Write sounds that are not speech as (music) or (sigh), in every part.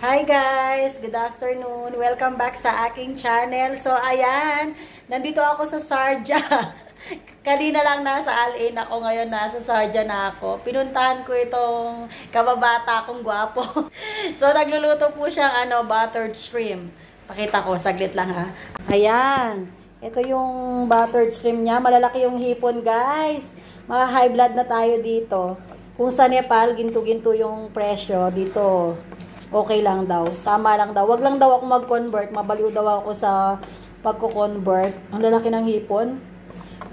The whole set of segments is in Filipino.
Hi guys! Good afternoon! Welcome back sa aking channel. So ayan, nandito ako sa Sarja. (laughs) Kanina lang nasa Al-Ain ako, ngayon nasa Sarja na ako. Pinuntahan ko itong kababata kong gwapo. (laughs) so nagluluto po siyang ano, buttered shrimp. Pakita ko, saglit lang ha. Ayan, ito yung buttered shrimp niya. Malalaki yung hipon guys. Mga high blood na tayo dito. Kung sa Nepal, ginto-ginto yung presyo. Dito, okay lang daw. Tama lang daw. Wag lang daw ako mag-convert. Mabaliw daw ako sa pagko-convert. Ang lalaki ng hipon.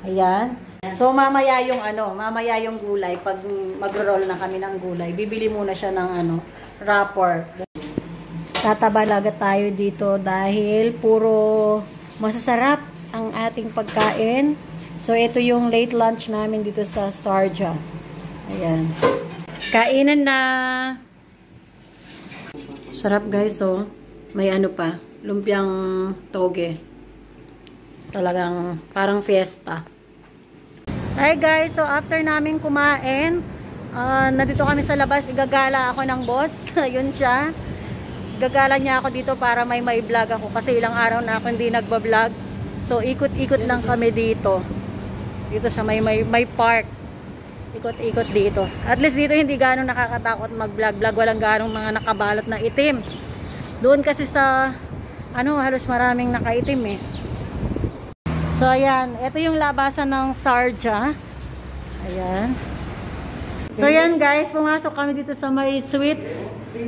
Ayan. So, mamaya yung ano, mamaya yung gulay. Pag magro-roll na kami ng gulay, bibili muna siya ng ano, wrapper. Tatabalaga tayo dito dahil puro masasarap ang ating pagkain. So, ito yung late lunch namin dito sa Sarja. Ayan. Kainan na! Sarap guys, oh. May ano pa, lumpiang toge. Talagang parang fiesta. Hi guys, so after namin kumain, uh, nandito kami sa labas, igagala ako ng boss. (laughs) Ayun siya. Gagala niya ako dito para may may vlog ako kasi ilang araw na ako hindi nagba-vlog. So ikot-ikot lang kami dito. Dito sa may may, may park. Ikot-ikot dito. At least dito hindi ganong nakakatakot mag-vlog-vlog. Walang ganong mga nakabalot na itim. Doon kasi sa, ano, halos maraming nakaitim eh. So, ayan. Ito yung labasan ng Sarja. Ayan. So, ayan guys. Pumasok kami dito sa may sweet.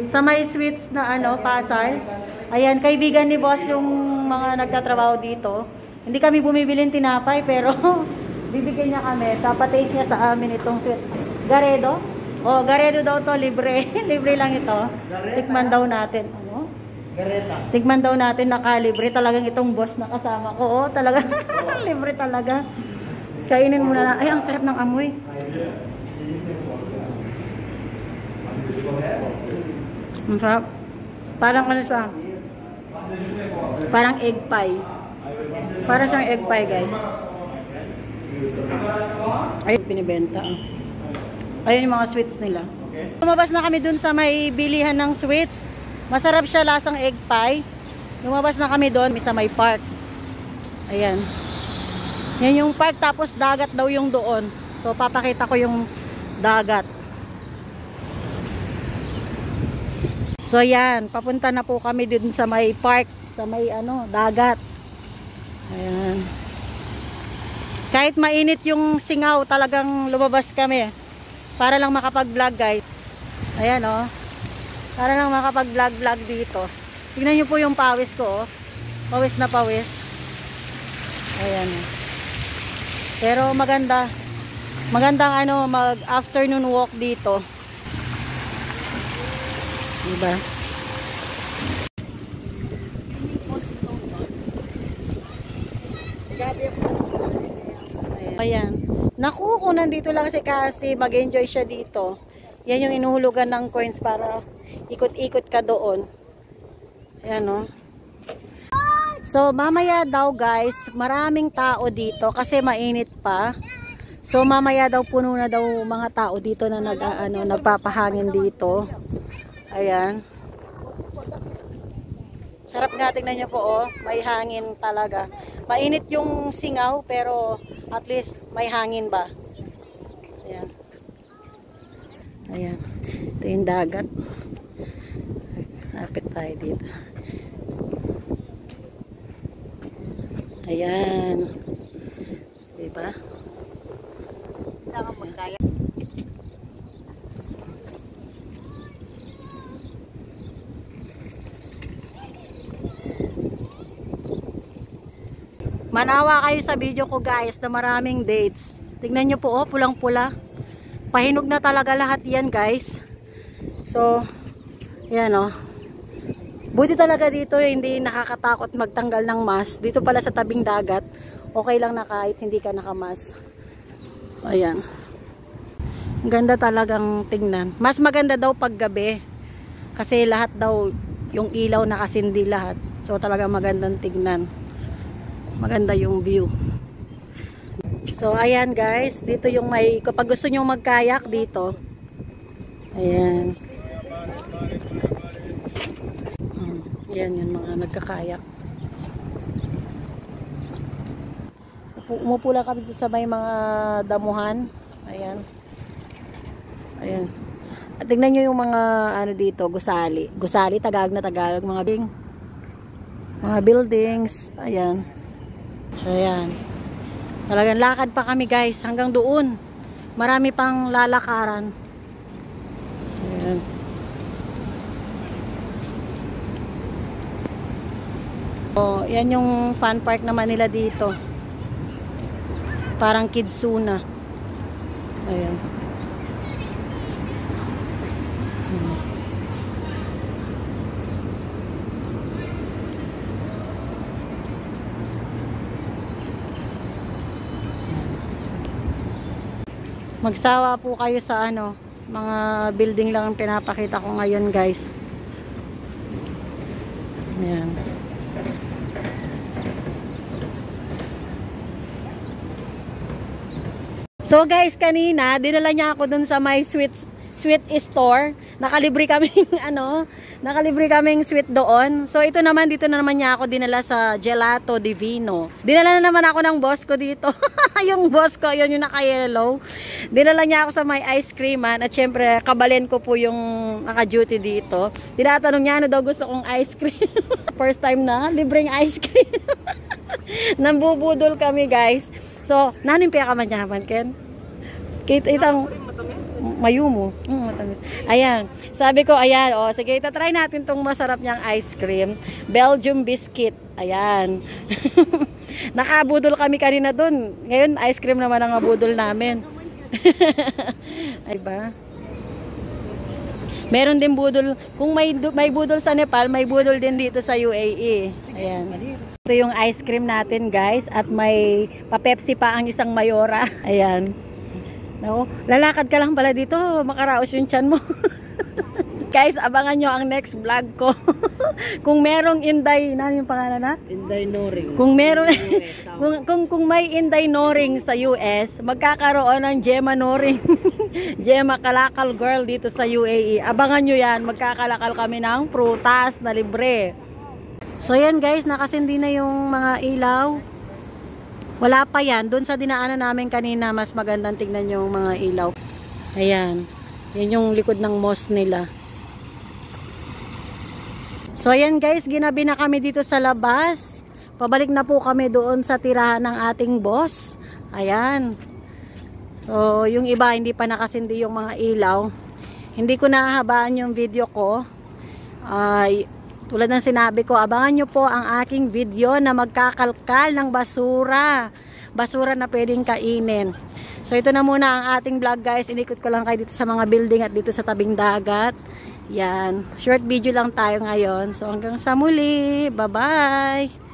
Sa may sweet na ano, Pasay. Ayan, kaibigan ni boss yung mga nagtatrabaho dito. Hindi kami bumibili tinapay, pero (laughs) bibigyan niya kami. Tapatate niya sa amin itong Garedo. Oh, Garedo daw to libre. (laughs) libre lang ito. Tikman daw natin. Ano? Gareta. Tikman daw natin nakalibre. Talagang itong boss na kasama ko. Oh, talaga. (laughs) libre talaga. Kainin muna na. Ay, ang sarap ng amoy. Ang sarap. Parang ano siya? Parang egg pie. Para siyang egg pie, guys. Ay, binibenta. Ayun yung mga sweets nila. Lumabas na kami dun sa may bilihan ng sweets. Masarap siya lasang egg pie. Lumabas na kami dun sa may park. Ayan. Yan yung park tapos dagat daw yung doon. So papakita ko yung dagat. So yan, papunta na po kami dun sa may park, sa may ano, dagat. Ayan. Kahit mainit yung singaw, talagang lumabas kami. Para lang makapag-vlog guys. Ayan o. Oh. Para lang makapag-vlog-vlog dito. Tingnan nyo po yung pawis ko oh. Pawis na pawis. Ayan. Oh. Pero maganda. Magandang ano, mag-afternoon walk dito. Diba? Ayan. Naku, kung nandito lang si Cassie, mag-enjoy siya dito. Yan yung inuhulugan ng coins para ikot-ikot ka doon. Ayan o. Oh. So, mamaya daw guys, maraming tao dito kasi mainit pa. So, mamaya daw puno na daw mga tao dito na nag, ano, nagpapahangin dito. Ayan. Sarap nga, tingnan nyo po, oh. May hangin talaga. Mainit yung singaw, pero at least may hangin ba. Ayan. Ayan. Ito yung dagat. Lapit tayo dito. Ayan. Diba? Manawa kayo sa video ko guys na maraming dates. Tingnan nyo po oh, pulang pula. Pahinog na talaga lahat yan guys. So, yan oh. Buti talaga dito hindi nakakatakot magtanggal ng mask. Dito pala sa tabing dagat, okay lang na kahit hindi ka nakamas. Ayan. Ganda talagang tingnan. Mas maganda daw pag gabi. Kasi lahat daw yung ilaw nakasindi lahat. So talaga magandang tingnan maganda yung view so ayan guys dito yung may kapag gusto nyo magkayak dito ayan Yan yung mga nagkakayak. Lang kami dito sa may mga damuhan. Ayan. Ayan. At tingnan nyo yung mga ano dito, gusali. Gusali, Tagalog na Tagalog. Mga building. Mga buildings. Ayan. Ayan. Talagang lakad pa kami guys hanggang doon. Marami pang lalakaran. Ayan. Oh, yan yung fun park naman nila dito. Parang Kidsuna. Ayan. Magsawa po kayo sa ano, mga building lang ang pinapakita ko ngayon, guys. Ayan. So guys, kanina dinala niya ako dun sa my sweet sweet store. Nakalibre kaming (laughs) ano, nakalibre kaming sweet doon. So ito naman dito na naman niya ako dinala sa Gelato Divino. Dinala na naman ako ng boss ko dito. (laughs) yung boss ko, yun yung naka-yellow. Dinala niya ako sa my ice cream man at syempre kabalen ko po yung naka-duty dito. Tinatanong niya ano daw gusto kong ice cream. (laughs) First time na, libreng ice cream. Nambubudol kami guys. So, nanin pa ka man niya Ken? Kita itang mayumo. Mm, matamis. Ayan. Sabi ko, ayan, oh, sige, try natin tong masarap niyang ice cream. Belgium biscuit. Ayan. (laughs) Nakabudol kami kanina dun. Ngayon, ice cream naman ang abudol namin. (laughs) Ay ba? Meron din budol. Kung may, may budol sa Nepal, may budol din dito sa UAE. Ayan. Ito yung ice cream natin, guys. At may pa-Pepsi pa ang isang mayora. (laughs) Ayan. No? Lalakad ka lang pala dito, makaraos yung tiyan mo. (laughs) Guys, abangan nyo ang next vlog ko. (laughs) kung merong Inday, na yung pangalan na? Inday Noring. Kung meron, (laughs) kung, kung, kung may Inday Noring sa US, magkakaroon ng Gemma Noring. Gemma Kalakal Girl dito sa UAE. Abangan nyo yan, magkakalakal kami ng prutas na libre. So yan guys, nakasindi na yung mga ilaw. Wala pa yan. Doon sa dinaanan namin kanina, mas magandang tingnan yung mga ilaw. Ayan. Yan yung likod ng mosque nila. So ayan guys, ginabi na kami dito sa labas. Pabalik na po kami doon sa tirahan ng ating boss. Ayan. So yung iba hindi pa nakasindi yung mga ilaw. Hindi ko nahahabaan yung video ko. Ay, tulad ng sinabi ko, abangan nyo po ang aking video na magkakalkal ng basura. Basura na pwedeng kainin. So ito na muna ang ating vlog guys. Inikot ko lang kayo dito sa mga building at dito sa tabing dagat. Yan. Short video lang tayo ngayon. So hanggang sa muli. Bye-bye!